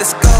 Let's go.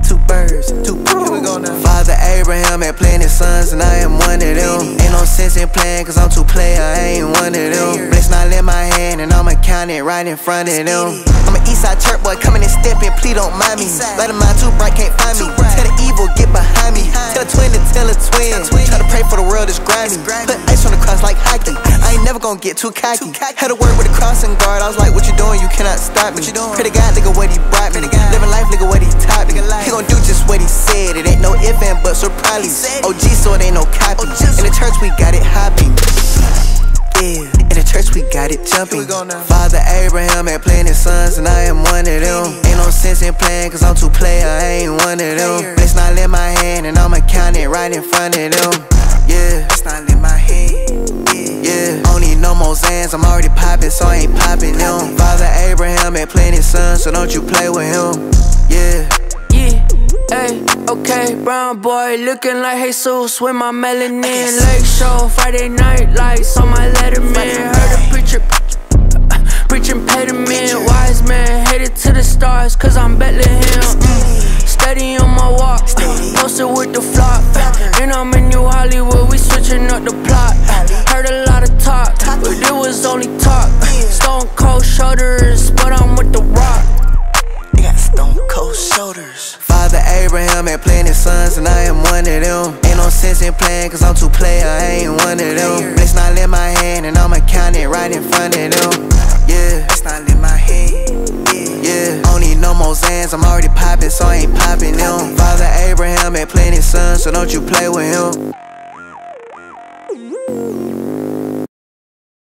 Two birds, two birds. Here we go now. Father Abraham had plenty sons, and I am one of them. Ain't no sense in playing, cause I'm too player, I ain't one of them. Bless not in my hand, and I'ma count it right in front of them. Eastside church boy, coming and stepping, please don't mind me. Let of mine too bright, can't find me. Tell the evil, get behind me. Tell a twin to tell a twin. Try to pray for the world, it's grimy. Put ice on the cross like hockey. I ain't never gonna get too cocky. Had a word with a crossing guard, I was like, what you doing? You cannot stop me. Pray to God, nigga, what he brought me. Living life, nigga, what he taught me. He gon' do just what he said. It ain't no if and buts or probably. OG, so it ain't no copy. In the church, we got it hopping. Yeah, church we got it jumping. Father Abraham had plenty sons, and I am one of them. Ain't no sense in playing, cause I'm too player, I ain't one of them. Bless not in my hand, and I'ma count it right in front of them. Yeah, it's not in my head. Yeah, don't need no more Zans, I'm already popping, so I ain't popping them. Father Abraham had plenty sons, so don't you play with him. Yeah. Yeah, hey, okay, brown boy looking like Jesus with my melanin. Late show, Friday night lights on my letterman. Heard the stars, cause I'm Bethlehem. Mm. Steady on my walk, posted with the flock. And I'm in New Hollywood, we switching up the plot. Heard a lot of talk, but it was only talk. Stone cold shoulders, but I'm with the rock. They got stone cold shoulders. Father Abraham had plenty sons, and I am one of them. Ain't no sense in playing, cause I'm too player, I ain't one of them. Bless not in my hand, and I'ma count it right in front of them. I'm already popping, so I ain't popping them. Father Abraham had plenty sons, so don't you play with him.